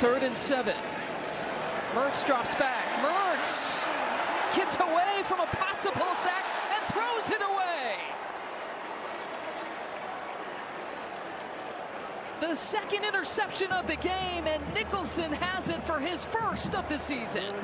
Third and seven. Mertz drops back. Mertz gets away from a possible sack and throws it away. The second interception of the game, and Nicholson has it for his first of the season.